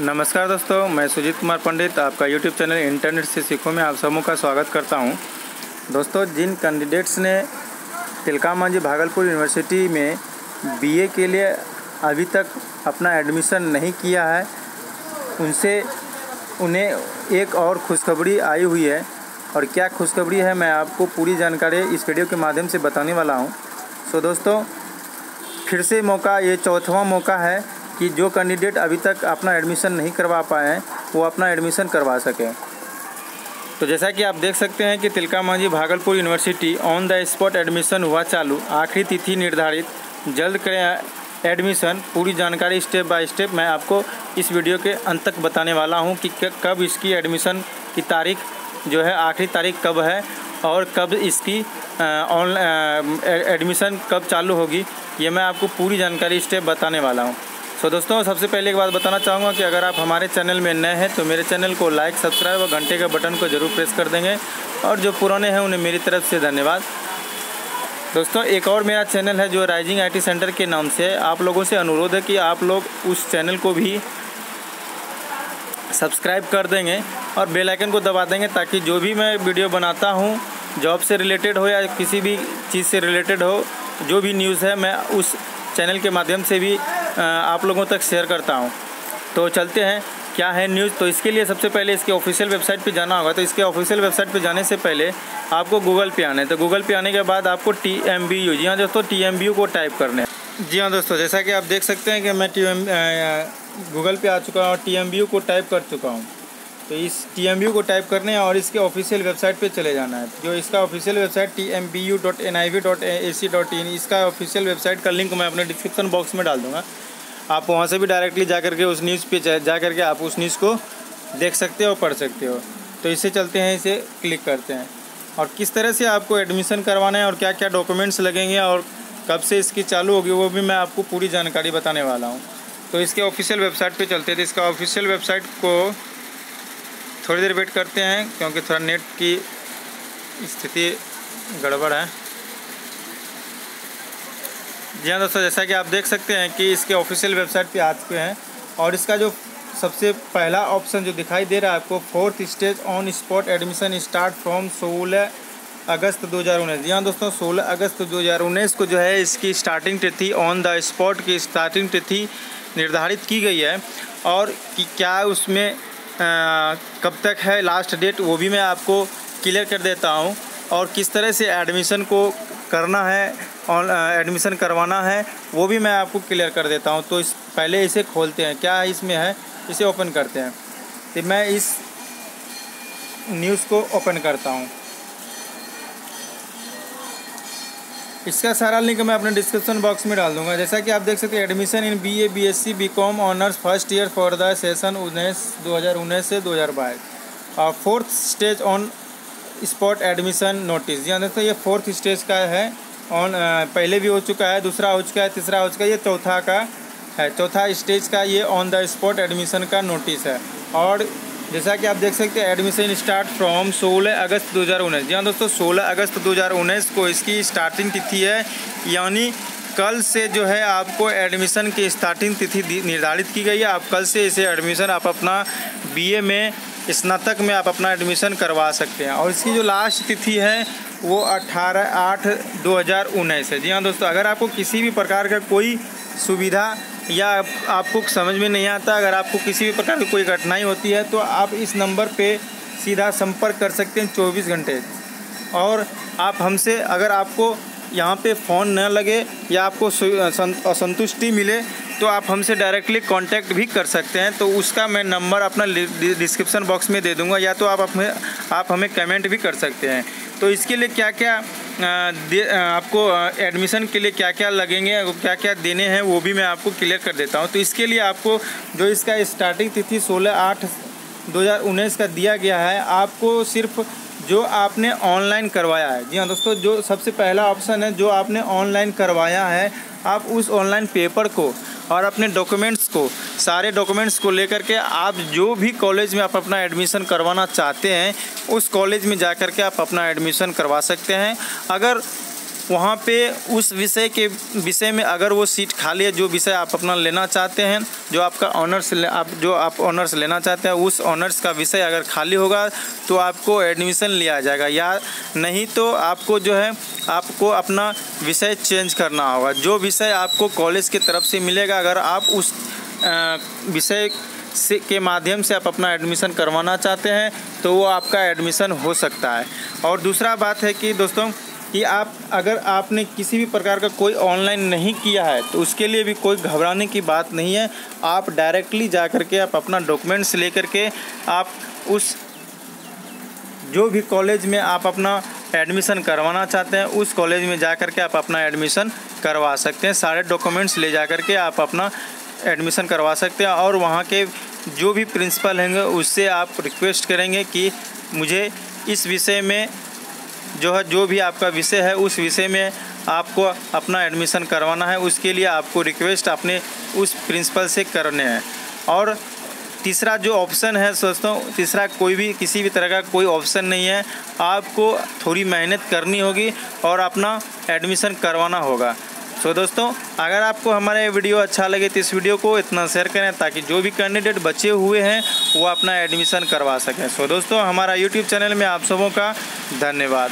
नमस्कार दोस्तों, मैं सुजीत कुमार पंडित, आपका यूट्यूब चैनल इंटरनेट से सीखो में आप सबों का स्वागत करता हूँ। दोस्तों, जिन कैंडिडेट्स ने तिलका मांझी भागलपुर यूनिवर्सिटी में बीए के लिए अभी तक अपना एडमिशन नहीं किया है, उनसे उन्हें एक और खुशखबरी आई हुई है। और क्या खुशखबरी है, मैं आपको पूरी जानकारी इस वीडियो के माध्यम से बताने वाला हूँ। सो दोस्तों, फिर से मौका, ये चौथवा मौका है कि जो कैंडिडेट अभी तक अपना एडमिशन नहीं करवा पाए हैं, वो अपना एडमिशन करवा सकें। तो जैसा कि आप देख सकते हैं कि Tilka Manjhi Bhagalpur university on the spot admission हुआ चालू। आखिरी तिथि निर्धारित। जल्द करें एडमिशन पूरी जानकारी स्टेप बाय स्टेप मैं आपको इस वीडियो के अंत तक बताने वाला हूँ कि कब इसकी एडमिशन की तारीख जो है, आखिरी तारीख कब है और कब इसकी ऑनलाइन एडमिशन कब चालू होगी, ये मैं आपको पूरी जानकारी स्टेप बताने वाला हूँ। सो so, दोस्तों सबसे पहले एक बात बताना चाहूँगा कि अगर आप हमारे चैनल में नए हैं तो मेरे चैनल को लाइक सब्सक्राइब और घंटे के बटन को ज़रूर प्रेस कर देंगे। और जो पुराने हैं उन्हें मेरी तरफ़ से धन्यवाद। दोस्तों एक और मेरा चैनल है जो राइजिंग आईटी सेंटर के नाम से आप लोगों से अनुरोध है कि आप लोग उस चैनल को भी सब्सक्राइब कर देंगे और बेल आइकन को दबा देंगे ताकि जो भी मैं वीडियो बनाता हूँ जॉब से रिलेटेड हो या किसी भी चीज़ से रिलेटेड हो जो भी न्यूज़ है मैं उस चैनल के माध्यम से भी आप लोगों तक शेयर करता हूँ। तो चलते हैं, क्या है न्यूज़ तो इसके लिए सबसे पहले इसके ऑफिशियल वेबसाइट पे जाना होगा। तो इसके ऑफिशियल वेबसाइट पे जाने से पहले आपको गूगल पे आना है। तो गूगल पे आने के बाद आपको टी एम बी यू जी हाँ दोस्तों टी एम बी यू को टाइप करना है। जी हाँ दोस्तों, जैसा कि आप देख सकते हैं कि मैं टी एम गूगल पे आ चुका हूँ टी एम बी यू को टाइप कर चुका हूँ। तो इस टी एम यू को टाइप करने और इसके ऑफिशियल वेबसाइट पे चले जाना है। जो इसका official website T M B U dot N I V dot A C dot in इसका ऑफिशियल वेबसाइट का लिंक मैं अपने डिस्क्रिप्शन बॉक्स में डाल दूँगा। आप वहाँ से भी डायरेक्टली जा करके उस न्यूज़ पे जा करके आप उस न्यूज़ को देख सकते हो पढ़ सकते हो। तो इसे चलते हैं, इसे क्लिक करते हैं। और किस तरह से आपको एडमिशन करवाना है और क्या क्या डॉक्यूमेंट्स लगेंगे और कब से इसकी चालू होगी, वो भी मैं आपको पूरी जानकारी बताने वाला हूँ। तो इसके ऑफिशियल वेबसाइट पे चलते थे। इसका ऑफिशियल वेबसाइट को थोड़ी देर वेट करते हैं, क्योंकि थोड़ा नेट की स्थिति गड़बड़ है। जी हाँ दोस्तों, जैसा कि आप देख सकते हैं कि इसके ऑफिशियल वेबसाइट पे आ चुके हैं और इसका जो सबसे पहला ऑप्शन जो दिखाई दे रहा है आपको fourth stage on spot admission start from सोलह अगस्त 2019 जी हाँ दोस्तों 16 अगस्त 2019 को जो है इसकी स्टार्टिंग तिथि ऑन द स्पॉट की स्टार्टिंग तिथि निर्धारित की गई है और कि क्या उसमें कब तक है लास्ट डेट वो भी मैं आपको क्लियर कर देता हूँ। और किस तरह से एडमिशन को करना है और एडमिशन करवाना है, वो भी मैं आपको क्लियर कर देता हूँ। तो इस, पहले इसे खोलते हैं। क्या इसमें है? इसे ओपन करते हैं। तो मैं इस न्यूज़ को ओपन करता हूँ। इसका सारा लिंक मैं अपने डिस्क्रिप्शन बॉक्स में डाल दूँगा। जैसा कि आप देख सकते हैं admission in B A B S C B com honours first year for the session उन्नीस, दो हज़ार उन्नीस से दो हज़ार बाईस। और fourth stage on spot admission notice जी हाँ दोस्तों, ये फोर्थ स्टेज का है। ऑन पहले भी हो चुका है, दूसरा हो चुका है, तीसरा हो चुका है, ये चौथा का है। चौथा स्टेज का ये ऑन द स्पॉट एडमिशन का नोटिस है। और जैसा कि आप देख सकते हैं एडमिशन स्टार्ट फ्रॉम 16 अगस्त 2019 जी हाँ दोस्तों 16 अगस्त 2019 को इसकी स्टार्टिंग तिथि है। यानी कल से जो है आपको एडमिशन की स्टार्टिंग तिथि निर्धारित की गई है। आप कल से इसे एडमिशन आप अपना बीए में, स्नातक में आप अपना एडमिशन करवा सकते हैं। और इसकी जो लास्ट तिथि है, वो अट्ठारह आठ दो हज़ार उन्नीस है। जी हाँ दोस्तों, अगर आपको किसी भी प्रकार का कोई सुविधा या आपको समझ में नहीं आता, अगर आपको किसी भी प्रकार की कोई कठिनाई होती है तो आप इस नंबर पे सीधा संपर्क कर सकते हैं चौबीस घंटे। और आप हमसे, अगर आपको यहाँ पे फ़ोन न लगे या आपको असंतुष्टि मिले तो आप हमसे डायरेक्टली कांटेक्ट भी कर सकते हैं। तो उसका मैं नंबर अपना डिस्क्रिप्शन बॉक्स में दे दूँगा, या तो आप हमें आप हमें कमेंट भी कर सकते हैं। तो इसके लिए क्या क्या आपको एडमिशन के लिए क्या क्या लगेंगे क्या क्या देने हैं, वो भी मैं आपको क्लियर कर देता हूँ। तो इसके लिए आपको जो इसका स्टार्टिंग तिथि सोलह आठ दो का दिया गया है, आपको सिर्फ़ जो आपने ऑनलाइन करवाया है। जी हाँ दोस्तों, जो सबसे पहला ऑप्शन है, जो आपने ऑनलाइन करवाया है, आप उस ऑनलाइन पेपर को और अपने डॉक्यूमेंट्स को, सारे डॉक्यूमेंट्स को लेकर के आप जो भी कॉलेज में आप अपना एडमिशन करवाना चाहते हैं, उस कॉलेज में जा कर के आप अपना एडमिशन करवा सकते हैं। अगर वहाँ पे उस विषय के विषय में अगर वो सीट खाली है, जो विषय आप अपना लेना चाहते हैं, जो आपका ऑनर्स आप, जो आप ऑनर्स लेना चाहते हैं, उस ऑनर्स का विषय अगर खाली होगा तो आपको एडमिशन लिया जाएगा। या नहीं तो आपको जो है, आपको अपना विषय चेंज करना होगा। जो विषय आपको कॉलेज की तरफ़ से मिलेगा, अगर आप उस विषय से, के माध्यम से आप अपना एडमिशन करवाना चाहते हैं तो वो आपका एडमिशन हो सकता है। और दूसरा बात है कि दोस्तों कि आप, अगर आपने किसी भी प्रकार का कोई ऑनलाइन नहीं किया है तो उसके लिए भी कोई घबराने की बात नहीं है। आप डायरेक्टली जा कर के, आप अपना डॉक्यूमेंट्स ले कर के, आप उस, जो भी कॉलेज में आप अपना एडमिशन करवाना चाहते हैं, उस कॉलेज में जा कर के आप अपना एडमिशन करवा सकते हैं। सारे डॉक्यूमेंट्स ले जा कर के आप अपना एडमिशन करवा सकते हैं और वहाँ के जो भी प्रिंसिपल होंगे, उससे आप रिक्वेस्ट करेंगे कि मुझे इस विषय में जो है, जो भी आपका विषय है, उस विषय में आपको अपना एडमिशन करवाना है। उसके लिए आपको रिक्वेस्ट अपने उस प्रिंसिपल से करने हैं। और तीसरा जो ऑप्शन है, दोस्तों, तीसरा कोई भी, किसी भी तरह का कोई ऑप्शन नहीं है। आपको थोड़ी मेहनत करनी होगी और अपना एडमिशन करवाना होगा। सो so, दोस्तों अगर आपको हमारा ये वीडियो अच्छा लगे तो इस वीडियो को इतना शेयर करें ताकि जो भी कैंडिडेट बचे हुए हैं वो अपना एडमिशन करवा सकें। सो so, दोस्तों हमारा यूट्यूब चैनल में आप सबों का धन्यवाद।